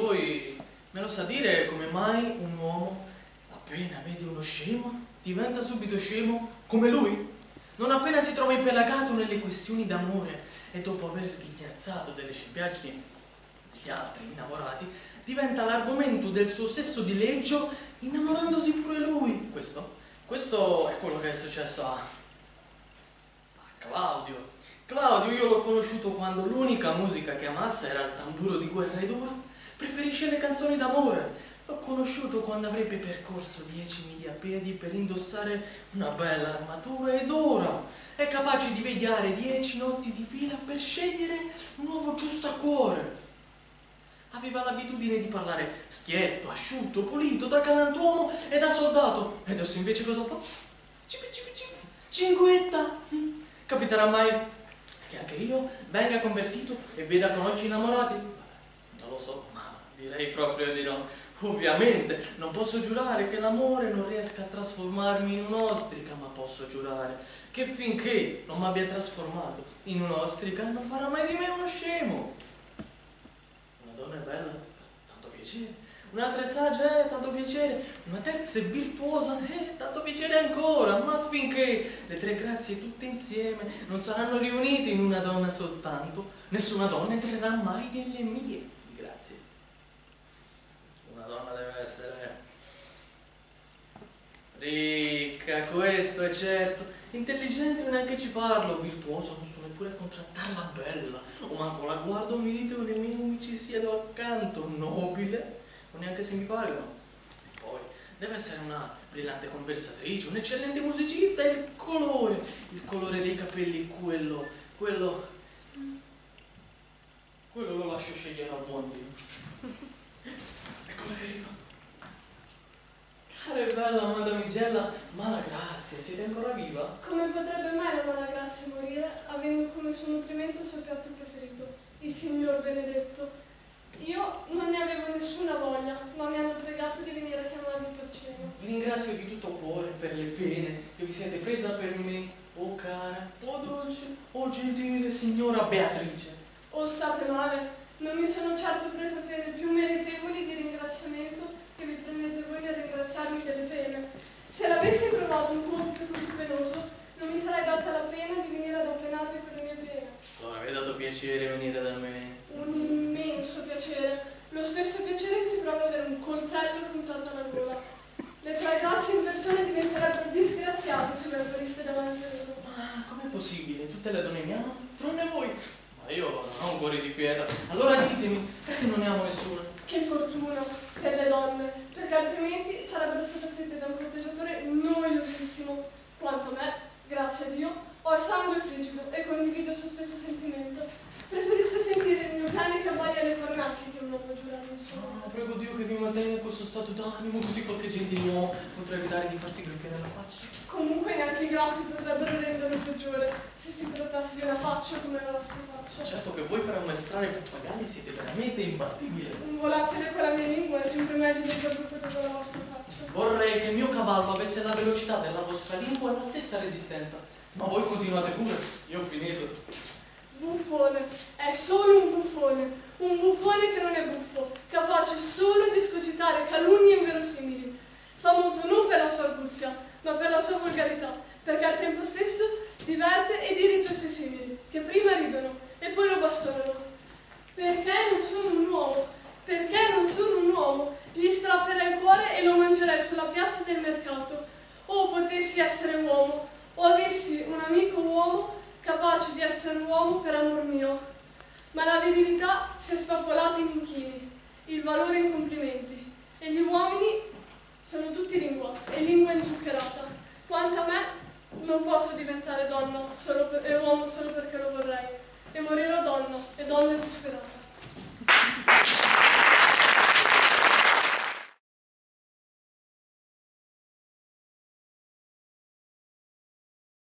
voi me lo sa dire come mai un uomo appena vede uno scemo diventa subito scemo come lui? Non appena si trova impelagato nelle questioni d'amore e dopo aver sghignazzato delle scempiaggini degli altri innamorati, diventa l'argomento del suo stesso dileggio innamorandosi pure lui. Questo, questo è quello che è successo a, a Claudio. Claudio io l'ho conosciuto quando l'unica musica che amasse era il tamburo di guerra ed ora preferisce le canzoni d'amore. L'ho conosciuto quando avrebbe percorso dieci miglia a piedi per indossare una bella armatura ed ora è capace di vegliare dieci notti di fila per scegliere un nuovo giustacuore. Aveva l'abitudine di parlare schietto, asciutto, pulito, da galantuomo e da soldato. E adesso invece cosa fa? Cipi, cipi, cipi, cinguetta. Capiterà mai che anche io venga convertito e veda con occhi innamorati? Non lo so, direi proprio di no. Ovviamente non posso giurare che l'amore non riesca a trasformarmi in un'ostrica, ma posso giurare che finché non mi abbia trasformato in un'ostrica non farà mai di me uno scemo. Una donna è bella, tanto piacere. Un'altra è saggia, eh, tanto piacere. Una terza è virtuosa, eh, tanto piacere ancora. Ma finché le tre grazie tutte insieme non saranno riunite in una donna soltanto, nessuna donna entrerà mai nelle mie donna deve essere. Ricca, questo è certo, intelligente neanche ci parlo, virtuosa non so neppure contrattarla bella, o manco la guardo mite o nemmeno mi ci siedo accanto, nobile, o neanche se mi pagano. Poi deve essere una brillante conversatrice, un eccellente musicista. Il colore, il colore dei capelli, quello, quello, quello lo lascio scegliere al buon Dio. Arriva. Cara e bella Madamigella, Malagrazia, siete ancora viva? Come potrebbe mai la Malagrazia morire avendo come suo nutrimento il suo piatto preferito, il Signor Benedetto? Io non ne avevo nessuna voglia, ma mi hanno pregato di venire a chiamarmi per cena. Vi ringrazio di tutto cuore per le pene che vi siete presa per me, oh cara, oh dolce, oh gentile signora Beatrice. Oh, state male, non mi sono certo presa pene più meritevoli di ringraziamento che vi prendete voi nel ringraziarmi delle pene. Se l'avessi provato un compito così penoso, non mi sarei data la pena di venire ad appenarvi per le mie pene. Allora, vi è dato piacere venire da me. Un immenso piacere, lo stesso piacere che si prova ad avere un coltello puntato alla gola. Le tre grazie in persona diventerebbero disgraziate se mi appariste davanti a loro. Ma com'è possibile? Tutte le donne mi amano, tranne voi. Ma io non ho un cuore di pietra. Allora ditemi, perché non ne amo nessuno? Che fortuna per le donne, perché altrimenti sarebbero state afflitte da un corteggiatore noiosissimo. Quanto a me, grazie a Dio, ho il sangue frigido e condivido il suo stesso sentimento. Preferisco sentire il mio cane che abbaglia le cornacchie che un uomo giurato insomma. Ah, prego Dio che vi mantenga in questo stato d'animo, così qualche gentiluomo potrà evitare di farsi graffiare la faccia. Comunque neanche i grafi potrebbero renderlo peggiore se si trattasse di una faccia come la vostra faccia. Certo che voi per ammaestrare i pappagalli siete veramente imbattibili. Un volatile con la mia lingua è sempre meglio del barbuto con la vostra faccia. Vorrei che il mio cavallo avesse la velocità della vostra lingua e la stessa resistenza. Ma voi continuate pure, io ho finito. Buffone, è solo un buffone, un buffone che non è buffo, capace solo di scogitare calunnie inverosimili, famoso non per la sua arguzia, ma per la sua volgarità, perché al tempo stesso diverte ed irrita i suoi simili, che prima ridono e poi lo bastonano. Perché non sono un uomo? Perché non sono un uomo? Gli strapperei il cuore e lo mangerei sulla piazza del mercato. O potessi essere uomo, o avessi un amico uomo capace di essere uomo per amor mio. Ma la virilità si è spappolata in inchini, il valore in complimenti, e gli uomini sono tutti lingua, e lingua inzuccherata. Quanto a me, non posso diventare donna e uomo solo perché lo vorrei, e morirò donna e donna disperata.